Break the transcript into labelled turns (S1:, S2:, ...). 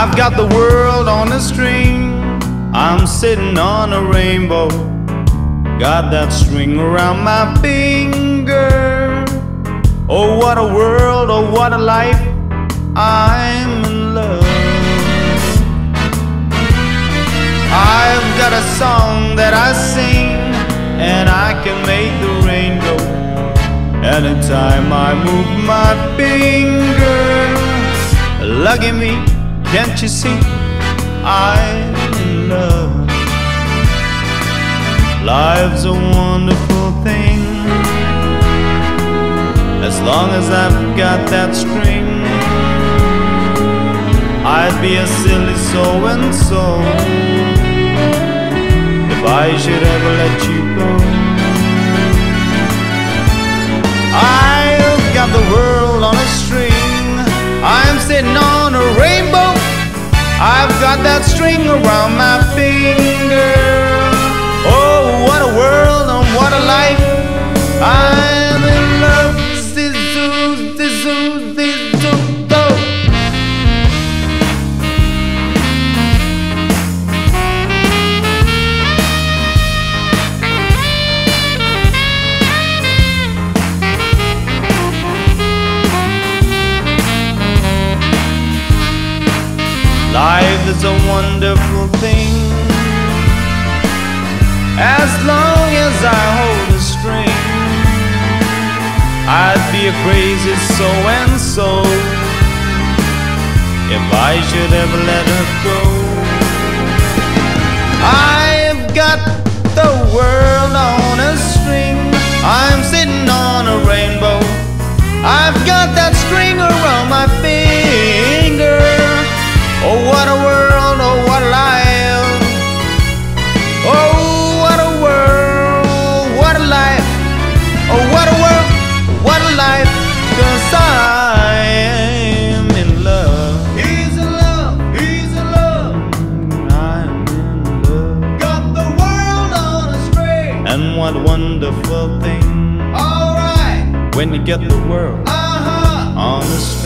S1: I've got the world on a string. I'm sitting on a rainbow. Got that string around my finger. Oh, what a world, oh, what a life. I'm in love. I've got a song that I sing, and I can make the rain go. Anytime I move my finger, lucky me, can't you see? I'm in love. Life's a wonderful thing. As long as I've got that string, I'd be a silly so and so if I should ever let you go. That string around my finger. Life is a wonderful thing. As long as I hold a string, I'd be a crazy so and so if I should ever let her go. I've got the world on a string. I'm sitting on a rainbow. I've got that string around my finger. What wonderful thing. Alright. When you get the world uh-huh. on string.